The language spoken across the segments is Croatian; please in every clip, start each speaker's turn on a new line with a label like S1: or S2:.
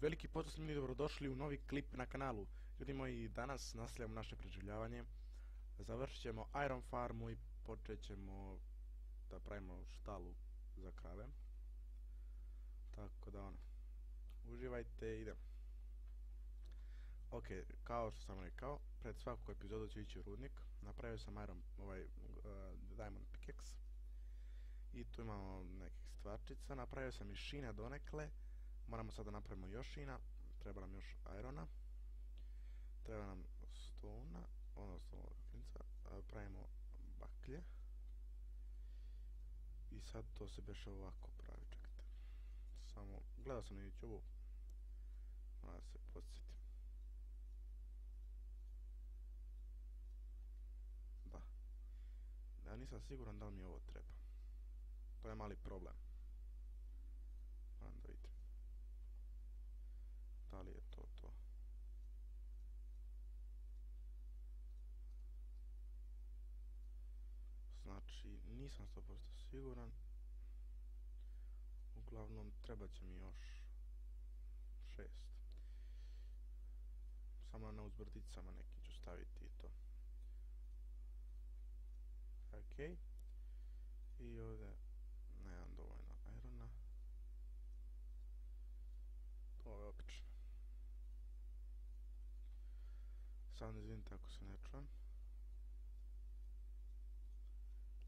S1: Veliki pozdrav i dobrodošli u novi klip na kanalu. Ljudi moji, danas nastavljamo naše preživljavanje. Završit ćemo Iron Farmu i počet ćemo da pravimo štalu za krave. Tako da ono, uživajte idemo. Ok, kao što sam rekao, pred svaku epizodu ću ići u rudnik. Napravio sam Iron, ovaj, uh, Diamond Pickaxe. I tu imamo nekih stvarčica. Napravio sam i šina donekle. Moramo sada napravimo još šina. Treba nam još irona. Treba nam stona. Odnosno klinca. Pravimo baklje. I sad to se beše ovako pravi, čekajte. Samo, gledao sam na YouTube-u. Moram se podsjetim. Da. Ja nisam siguran da li mi ovo treba. To je mali problem. Moram da vidim. Da li je to to? Znači, nisam 100% siguran. Uglavnom, treba će mi još šest. Samo na uzbrdicama neki ću staviti i to. Ok. I ovdje nemam dovoljno irona. To je opično. Sad izvinite ako se ne čujem.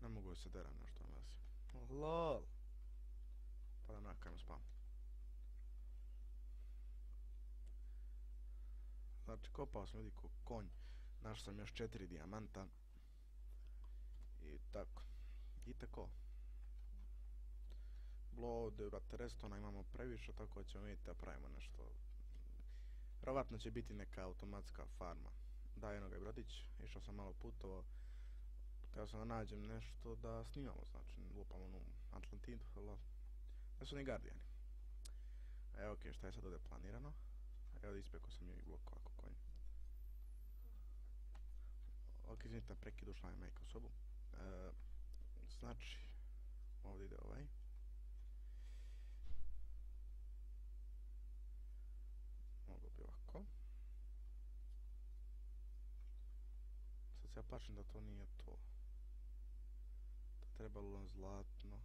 S1: Ne mogu se deram nešto nas. LOL! Pa da mrakajem spam. Znači, kopao sam ljudi ko konj. Našao sam još četiri dijamanta. I tako. I tako. Bilo ovdje, brate, restona imamo previše, tako da ćemo vidjeti da pravimo nešto. Vjerovatno će biti neka automatska farma. Da, jednoga je brodić, išao sam malo putovo. Htio sam da nađem nešto da snimamo, znači, lupamo onu Atlantidu, ali ne su ni Guardiani. Evo, ok, šta je sad ovdje planirano? Evo, ispekao sam i blok ovako konj. Ok, izvinite, prekid ušla je majka u sobu. E, znači, ovdje ide ovaj. Mogu bi ovako. Sad se ja da to nije to. Trebalo zlatno.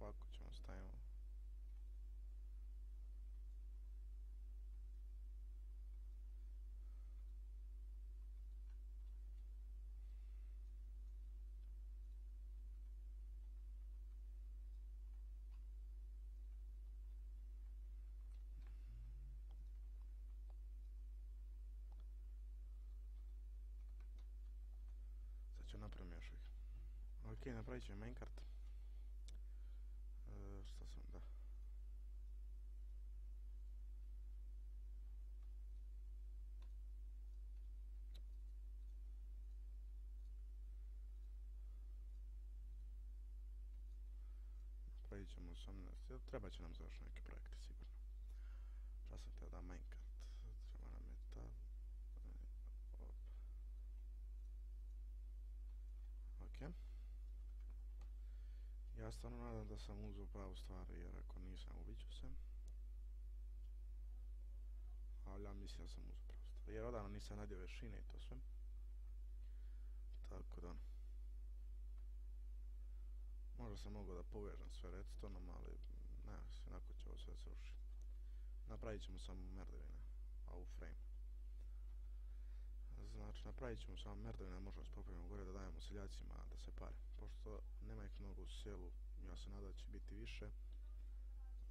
S1: Ovako ćemo stavimo. Sad ću napravim još ih. Ok, napravit ću minecart. E, šta sam, da. Napravit ćemo 18, treba će nam za još neki projekti sigurno. Šta sam htio da minecart, treba nam metal. Op. Ok. Ja stvarno nadam da sam uzeo pravu stvar, jer ako nisam, ubit ću se. Ali ja mislim da sam uzeo pravu stvar. Jer odavno nisam nadio vešine i to sve. Tako da... Možda sam mogao da povežem sve redstoneom, ali ne, onako će ovo sve srušiti. Napravit ćemo samo merdevine, a u frame. Znači, napravit ćemo samo merdovine, možemo spopravimo gore da dajemo seljacima da se pare. Pošto nema ih mnogo u selu, ja se nadam da će biti više,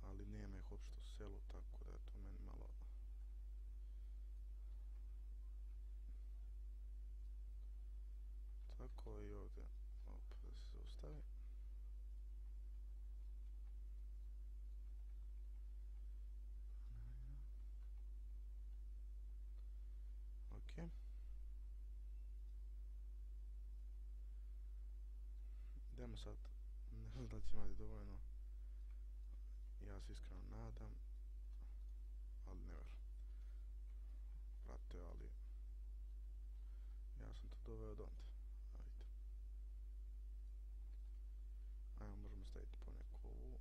S1: ali nema ih uopšte u selu, tako da je to meni malo... Tako i ovdje, opet da se. Ok. Idemo sad, ne znam da će imati dovoljno. Ja se iskreno nadam. Ali ne. Prate, ali... Ja sam to doveo od onda. Ajde. Ajmo, možemo staviti po neku ovu.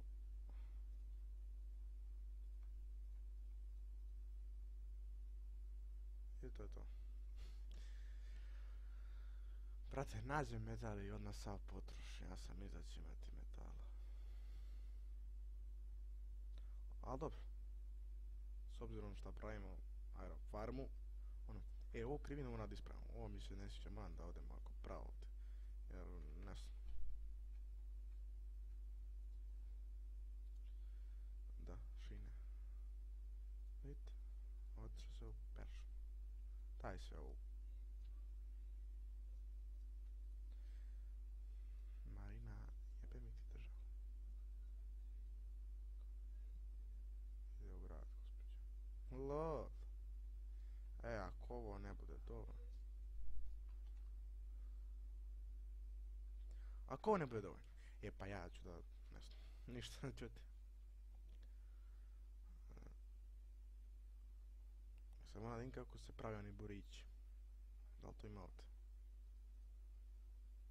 S1: to. Brate, nađem metal i odmah sav potrošim, ja sam izaći imati metala. Ali dobro. S obzirom šta pravimo aero farmu, ono, e, ovo krivino mora da ispravimo. Ovo mi se ne sviđa, moram da odem ako pravo ovdje. Jer, ne znam. Da, šine. Vidite, otišao se u peršu. Taj sve u Marina, jebe mi ti državu. Ide u grad, gospođo. Lol. E, ako ovo dovoljno. Ako ovo ne bude dovoljno. E, pa ja ću da, ne znam, ništa ne čuti. Samo da vidim kako se pravi oni burići. Da li to ima ovdje?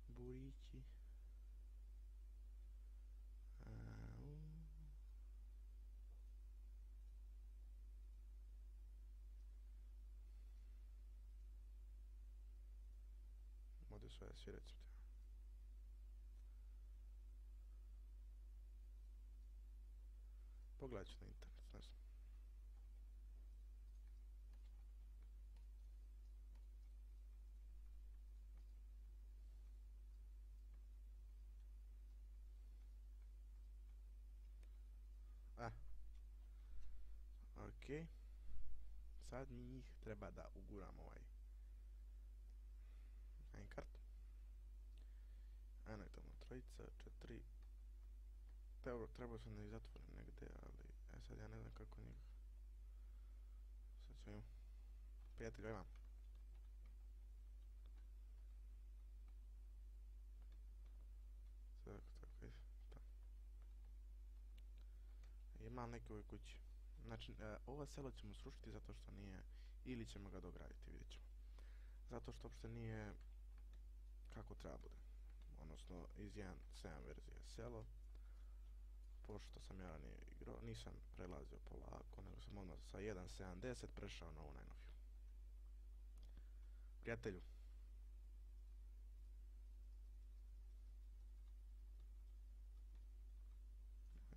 S1: Burići. Su svi recepti. Pogledat ću na internet, ne znam. A. Ok. Sad mi njih treba da uguram ovaj Minecart. Je tamo trojica, četiri. Dobro, trebao sam da ih zatvorim negdje, ali e sad ja ne znam kako njih. Sad ću im. Prijatelj, imam. Tako, tako, ide. Tamo. Ima neki u ovoj kući. Znači, e, ovo selo ćemo srušiti zato što nije, ili ćemo ga dograditi, vidjet ćemo. Zato što uopšte nije kako treba bude. Odnosno, iz 1.7 verzije selo. Pošto sam ja ranije igrao, nisam prelazio polako, nego sam odmah sa 1.7.10 prešao na ovu najnoviju. Prijatelju.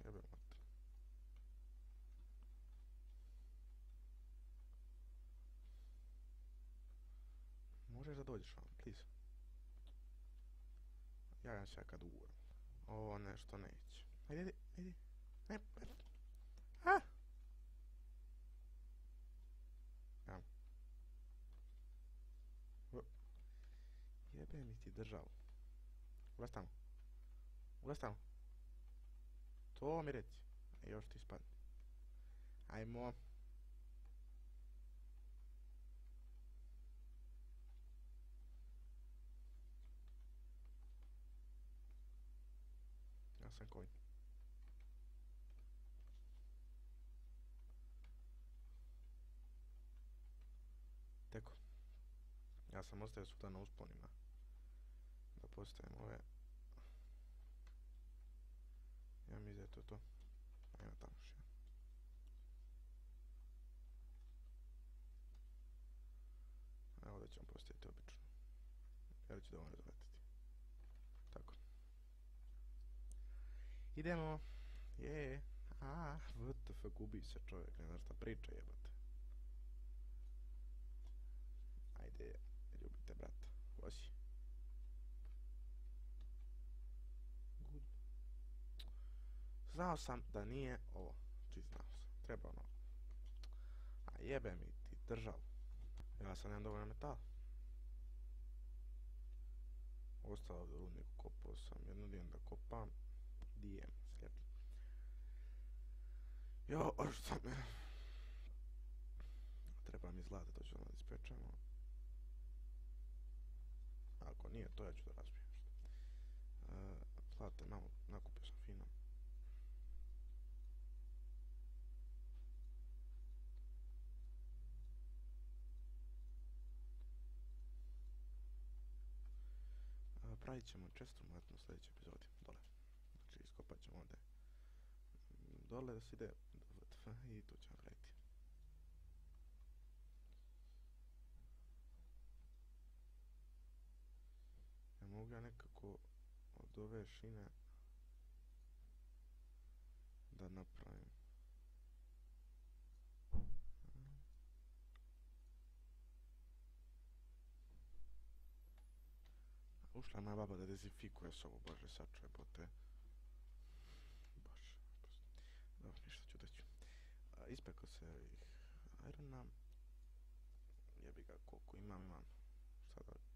S1: Jebem mater. Možeš da dođeš vam, please. Javljam se ja kad uguram. Ovo nešto neće. Ajde, ajde, ajde. Ne, ne. A! O. Jebe mi ti državu. Ulaz tamo. Ulaz tamo. To mi reci. Još ti spadne. Ajmo. Ja sam konj. Teko. Ja sam ostavio svuda na usponima. Da postavim ove. Ja mi da je to to. Ajmo tamo še. Evo da ćemo postaviti obično. Jer će dovoljno zaletiti. Tako. Idemo. Je. A, WTF, gubi se čovjek, ne zna šta priča jebate. Ajde, ljubite brata. Vozi. Good. Znao sam da nije ovo. Či znao sam. Treba ono. A jebe mi ti državu. Ja sam nemam dovoljno metala. Ostalo ovdje u rudniku kopao sam. Jedno dijem da kopam. Dijem, slijep. Jo, što me... Treba mi zlata, to ću onda ispečemo. Ako nije, to ja ću da razbijem. Uh, zlata malo, nakupio sam fino. Uh, pravit ćemo često vjerojatno u sljedećoj epizodi, dole. Znači, iskopat ćemo ovdje dole da se ide alfa tu. Ja mogu ja nekako od ove šine da napravim. Ušla na baba da dezinfikuje sobu, bože, sad po te. Ispekao se ovih irona. Jebi ga, koliko imam, imam. Šta da radim?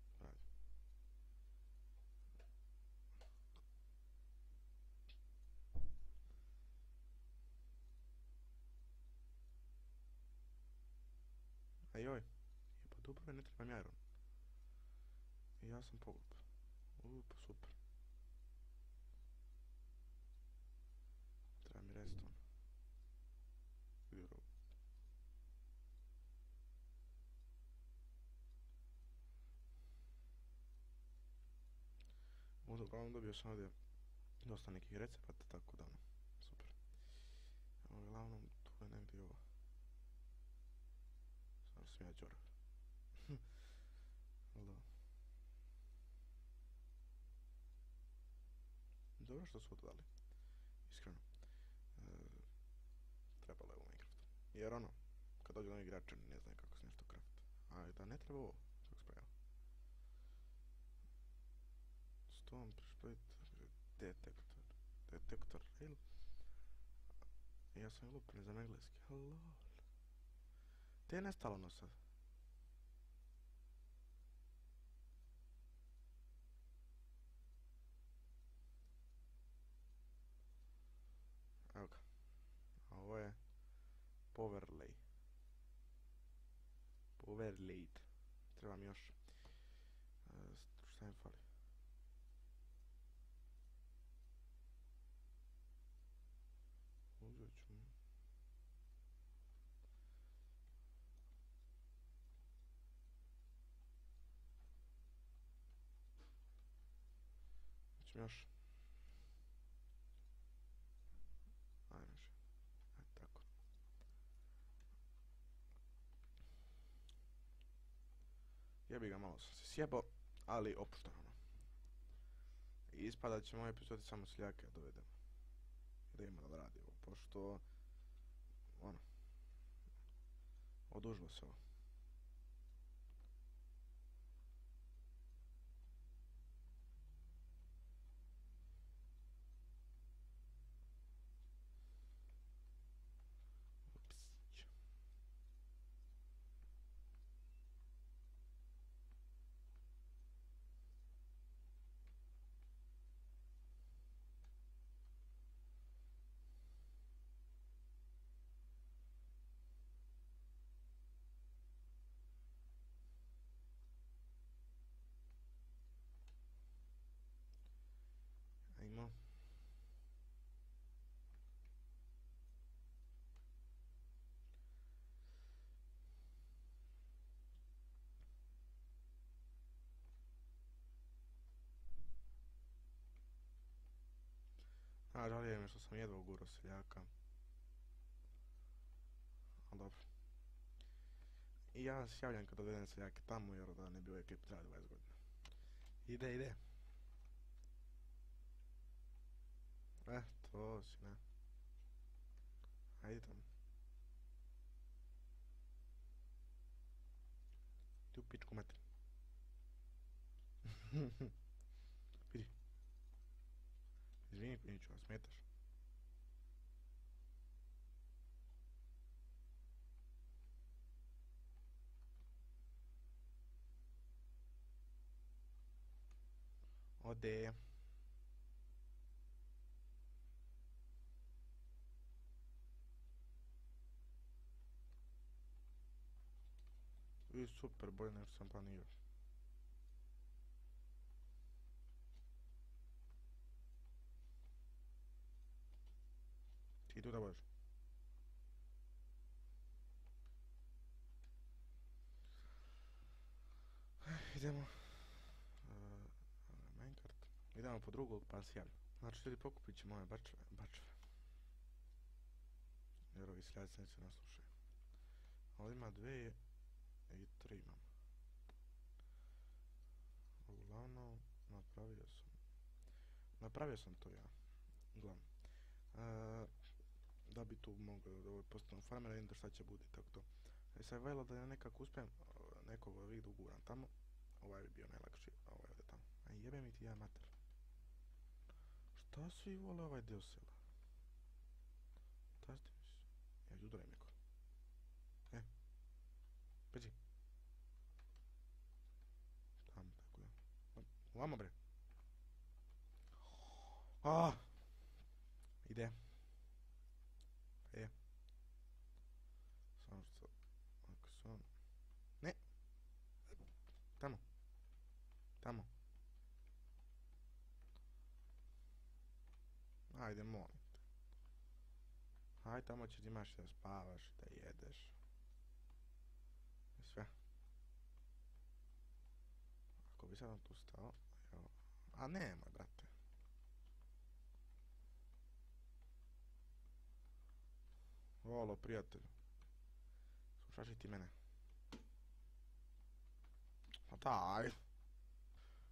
S1: A joj, pa dobro, ne trebam iron. I ja sam poglup. U, pa super. Treba mi reston. Euro. Uglavnom dobio sam ovdje dosta nekih recepata, tako da ono, super. Uglavnom, tu je negdje ovo. Stvarno sam ja džorav. Dobro što su to dali. Iskreno. E, trebalo je u Minecraftu. Jer ono, kad dođe novi igrač, ne znaju kako se nešto craft. A da ne treba ovo, kako spremao. Stone, detektor. Detektor rail. Ja sam lupen za engleski. Lol. Te je nestalo ono sad. Evo ga. Ovo je Powerlay. Powerlaid. Trebam još. E, šta mi fali? Uzet ću. Ajme še. Ajde, tako. Jebi ga, malo sam se sjebao, ali opušteno. I ispada ćemo ovaj epizodi samo seljake dovedemo. Da ima da radi ovo, pošto... Ono... Odužilo se ovo. Ups. Ajmo. A, žalije me što sam jedva ugurao seljaka. Ali dobro. I ja se javljam kad dovedem seljake tamo jer da ne bi ovaj klip trajao 20 godina. Ide, ide. E, to si, ne. Ajde tamo. Ti u pičku metri. Izvini, Piniću, a smetaš? Ode. I super, bolje nego što sam planirao. Da budeš. Idemo. Uh, Minecraft. Idemo po drugog pa se javljam. Znači, ljudi pokupit ćemo ove bačve. bačve. Jer ovi sljedeći neće nas slušaju. Ovdje ima dve i tri imam. Uglavnom, napravio sam. Napravio sam to ja. Uglavnom. E, da bi tu da ovaj postanu farmer, vidim da šta će budi, tako to. E sad velo da ja nekako uspijem e, nekog ovih da uguram tamo. Ovaj bi bio najlakši, a ovaj ovdje tamo. A jebe mi ti ja mater. Šta svi vole ovaj dio sela? Šta ste mi se? Ja udaraj neko. E. Peđi. Tamo, tako. Vamo bre. Ah! Ide. E. Samo što... Ako sam... Ne! Tamo. Tamo. Ajde, molim te. Aj, tamo ćeš imaš da spavaš, da jedeš. Sve. Ako bi sad on tu stao, evo. A nemoj, brate. Volo, prijatelju. Slušaš li ti mene? Pa daj.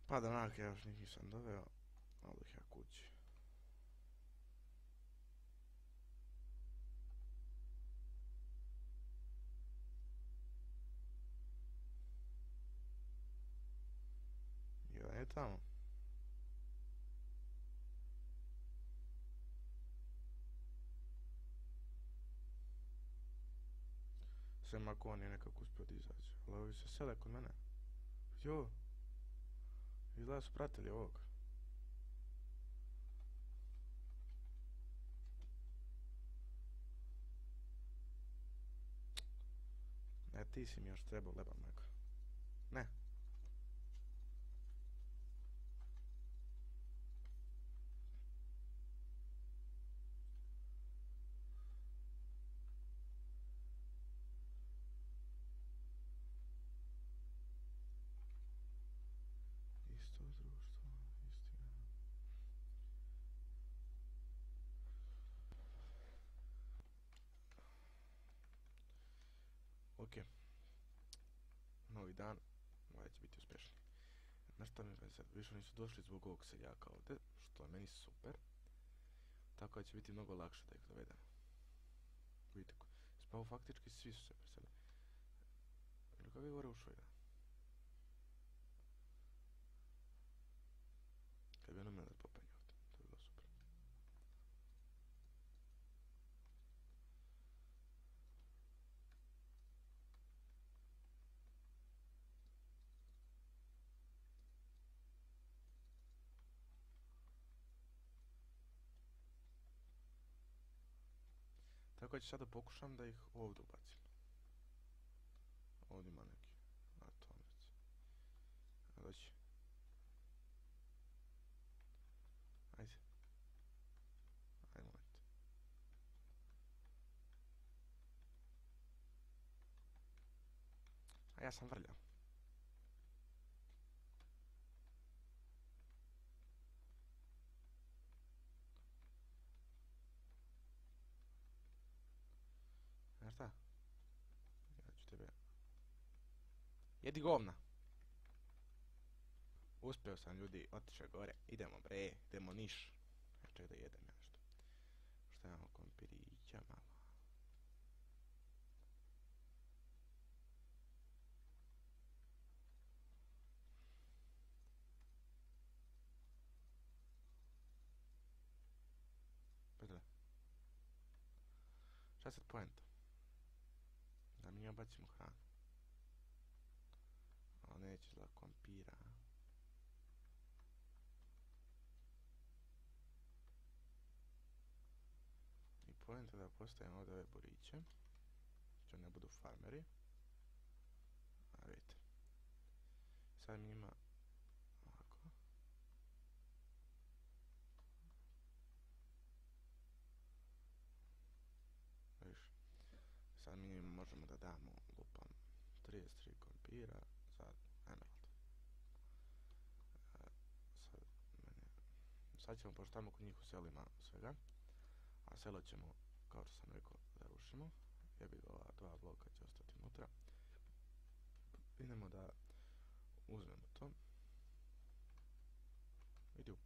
S1: Pa da onak, ja još nisam doveo. Odih ja kući. Je tamo. Sem ako on je nekako uspio da izađe. Ali ovi se sele kod mene. Jo. Izgleda su pratili ovog. Ne, ti si mi još trebao lebam neko. Ne. Isto društvo, istina. Ok. Novi dan, ovaj će biti uspješni. Znaš šta mi veze, više nisu došli zbog ovog seljaka ovdje, što je meni super. Tako da će biti mnogo lakše da ih dovedem. Vidite, spravo faktički svi su se preselili. Ili kako je gore ušao jedan? Kad bi ono imali da popenje ovdje, to bi bilo super. Tako ću sada pokušam da ih ovdje ubacim. Ovdje ima neki. A doći. Ajde. Ajde. A ja sam vrljao. Znaš šta? Ja ću tebe... Jedi govna! Uspio sam ljudi, otišao gore. Idemo bre, idemo niš. Ja ček da jedem nešto. Šta imamo kompirića malo. Pogledaj. Šta je sad poenta? Da mi njima bacimo hranu. Neće za kompira. I poenta da postavimo ovdje ove boriće. Što ne budu farmeri. A vidite. Sad mi njima ovako. Viš. Sad mi njima možemo da damo lupam 33 kompira sad ćemo, pošto tamo kod njih u selima svega, a selo ćemo, kao što sam rekao, da rušimo, ja bi ova dva bloka će ostati unutra. Idemo da uzmemo to. Idu.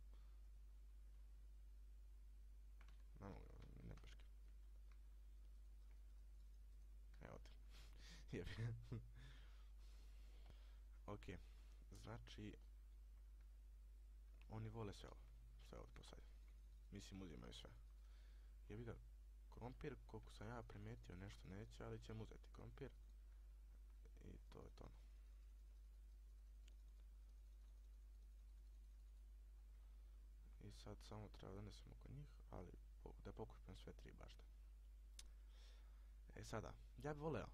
S1: Ne mogu, ne paške. Evo te. Jebi. ok, znači, oni vole sve ovo sve ovo posaditi. Mislim, uzimaju sve. Jebi ga, krompir, koliko sam ja primijetio, nešto neće, ali ćemo uzeti krompir. I to je to. I sad samo treba donesemo kod njih, ali da pokupim sve tri bašte. E sada, ja bih voleo,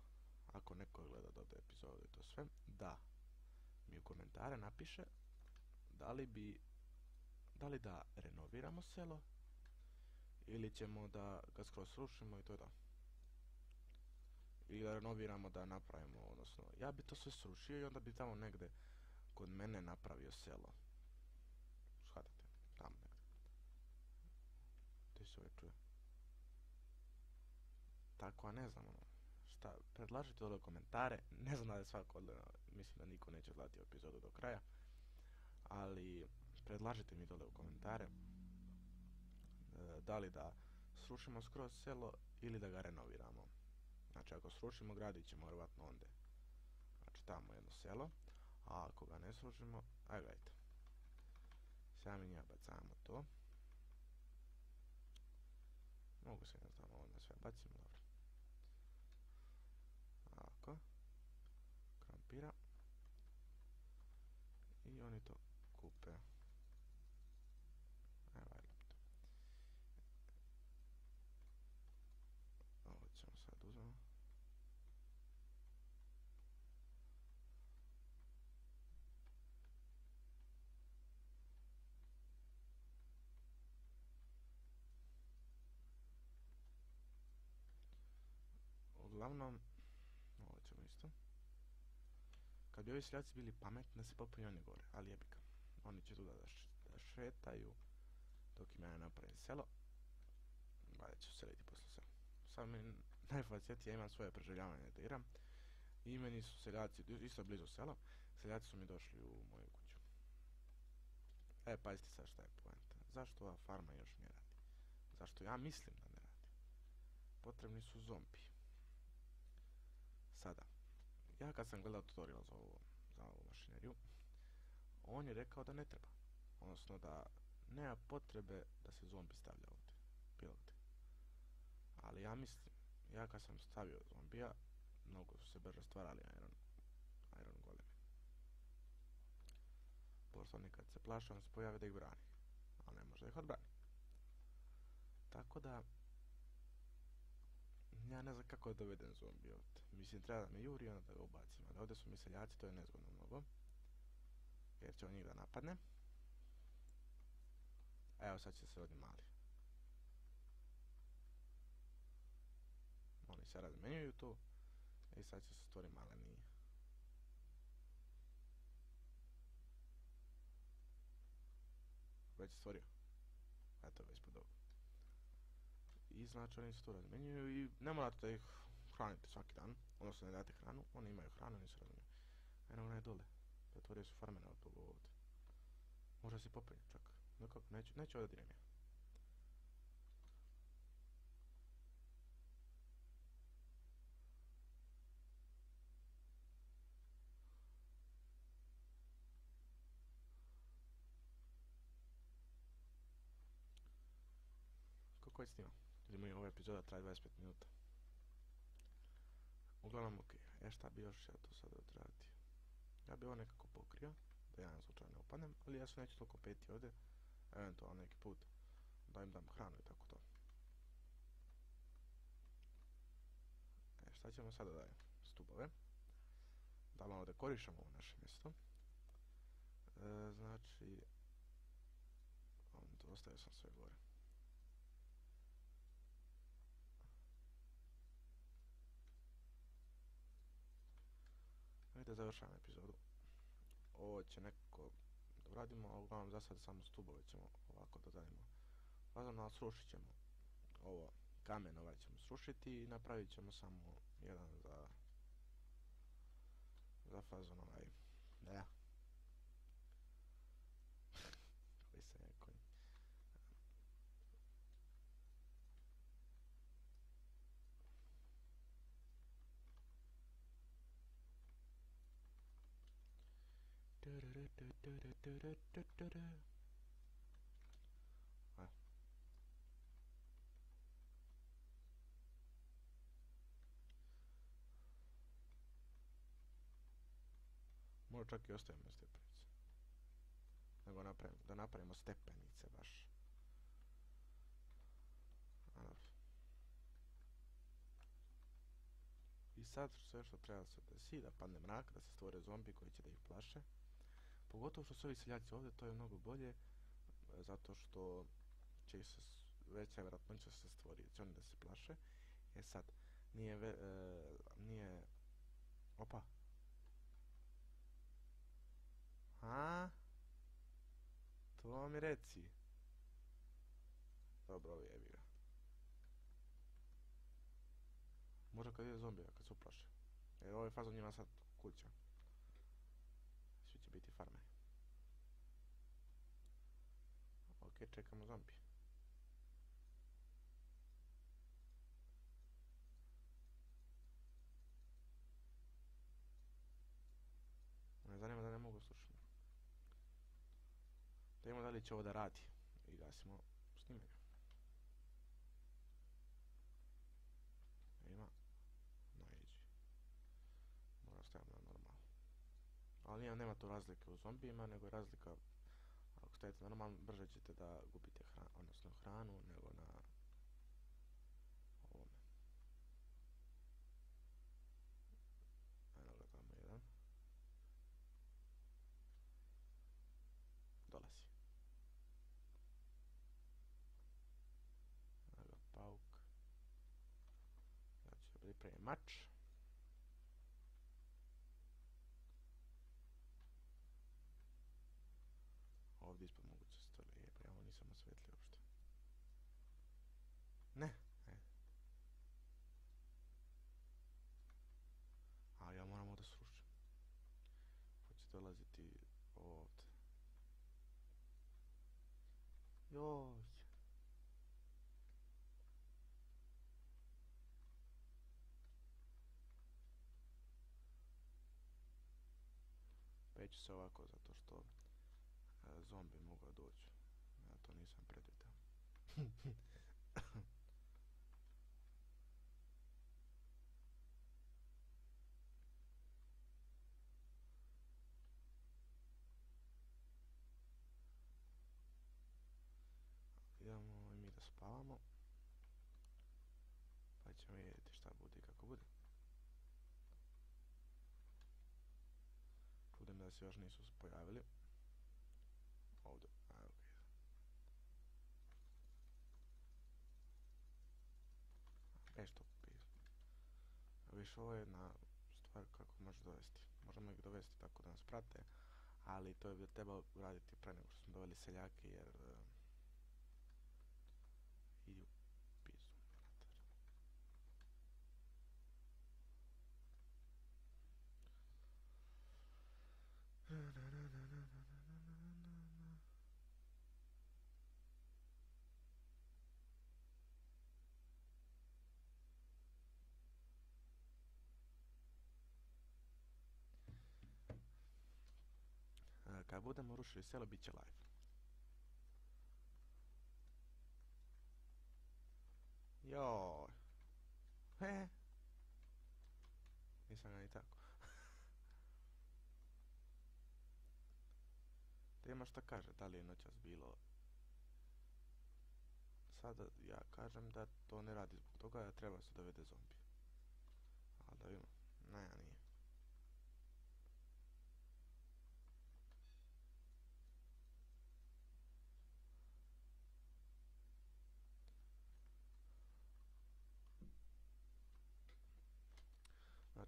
S1: ako neko gleda do epizodu i to sve, da mi u komentare napiše da li bi, da li da renoviramo selo ili ćemo da ga skroz srušimo i to to. Ili da renoviramo da napravimo, odnosno, ja bi to sve srušio i onda bi tamo negdje kod mene napravio selo. Shvatate, tamo negdje. Gdje se ovaj čuje? Tako, a ne znam, ono, šta, predlažite dole komentare, ne znam da je svako mislim da niko neće gledati epizodu do kraja, ali predlažite mi dole u komentare E, da li da srušimo skroz selo ili da ga renoviramo. Znači ako srušimo gradit ćemo vjerojatno onda. Znači tamo jedno selo, a ako ga ne srušimo, aj gledajte. Sami njega bacamo to. Mogu se jednostavno ovo sve bacimo, dobro. Ako. Krampira. I oni to kupe. Uglavnom, ovo ćemo isto. Kad bi ovi seljaci bili pametni, da se popiju oni gore, ali jebika. Oni će tu da, šetaju, dok im ja napravim selo. Valjda ću seliti posle sela. Sad mi najfacetije, ja imam svoje preželjavanje da igram. I meni su seljaci, isto blizu sela, seljaci su mi došli u moju kuću. E, pazite sad šta je poenta. Zašto ova farma još ne radi? Zašto ja mislim da ne radi? Potrebni su zombi. Sada, ja kad sam gledao tutorial za, ovo, za ovu mašineriju, on je rekao da ne treba. Odnosno da nema potrebe da se zombi stavlja ovdje. Bilo gdje. Ali ja mislim, ja kad sam stavio zombija, mnogo su se brže stvarali Iron, Iron golemi. Pošto kad se plaše, on se pojavi da ih brani. A ne može da ih odbrani. Tako da, ja ne znam kako je doveden zombi ovdje. Mislim, treba da me juri, onda da ga ubacim. Ali ovdje su mi seljaci, to je nezgodno mnogo. Jer će on njih da napadne. Evo sad će se ovdje mali. Oni se razmenjuju tu. I sad će se stvori male nije. Već stvorio. Eto, već podobno i znači oni se to razmenjuju i ne morate da ih hranite svaki dan, odnosno ne date hranu, oni imaju hranu se razmenjuju. Eno onaj dole, pretvorio su od toga ovdje. Možda se popinje čak, no kako, neću, neću ovdje ja. Je snimao? Ili ova epizoda traje 25 minuta. Uglavnom, ok. E šta bi još ja to sad odradio? Ja bi ovo nekako pokrio, da ja slučajno ne upadnem, ali ja se neću toliko peti ovdje, eventualno neki put, da im dam hranu i tako to. E, šta ćemo sada da stubove? Da malo dekorišamo ovo naše mjesto. E, znači, ostavio sam sve gore. Da epizodu. Ovo će nekako da uradimo, a uglavnom za sad samo stubove ćemo ovako da zadimo. Vazano, srušit ćemo ovo kamen ovaj ćemo srušiti i napravit ćemo samo jedan za za fazon ovaj da koji se koji Možda čak i ostavimo stepenice. Nego napravimo, da napravimo stepenice baš. I sad sve što treba se desi, da padne mrak, da se stvore zombi koji će da ih plaše. Pogotovo što su ovi seljaci ovdje, to je mnogo bolje, zato što će se, veća vjerojatnoća se stvori, će oni da se plaše. E sad, nije, ve, e, nije, opa, a? To mi reci. Dobro, jebi ga. Možda kad je zombija, kad se uplaše. Jer ovaj fazon njima sad kuća. Svi će biti farme. Ok, čekamo zombi. Ne zanima da ne mogu slušati. Da imamo da li će ovo da radi. I gasimo snimanje. Ima. Naiđi. Mora staviti na normalno. Ali nema, nema tu razlike u zombijima, nego je razlika ako stavite normalno, brže ćete da gubite hranu, odnosno hranu, nego na pretty much. Ovdje ispod moguće stvari, je, pa ja ovo nisam osvetlio uopšte. Ne, ne. A ja moram ovdje srušiti. Hoće dolaziti ovdje. Joj. Peći se ovako zato što e, zombi mogu doći. Ja to nisam predvidio. Idemo i mi da spavamo. Pa ćemo vidjeti šta bude i kako bude. Čudem da se još nisu pojavili. Ovdje, evo ga Nešto pismo. Više ovo je jedna stvar kako možeš dovesti. Možemo ih dovesti tako da nas prate, ali to je trebalo uraditi pre nego što smo doveli seljake jer uh, idu Kad budemo rušili selo, bit će live. Joj. He. Nisam ga ni tako. Tema šta kaže, da li je noćas bilo... Sada ja kažem da to ne radi zbog toga, da treba se dovede zombi. Ali da vidimo. Ne, nije.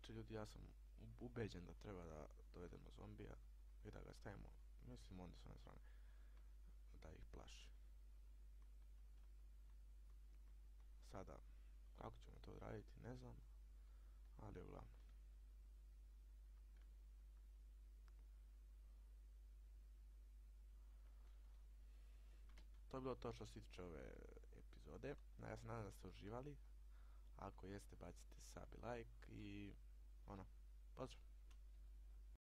S1: Znači ljudi, ja sam ubeđen da treba da dovedemo zombija i da ga stavimo, mislim onda na strane, da ih plaši. Sada, kako ćemo to odraditi, ne znam, ali uglavnom. To je bilo to što se tiče ove epizode. Ja se nadam da ste uživali. Ako jeste, bacite sub i like i ono, pozdrav!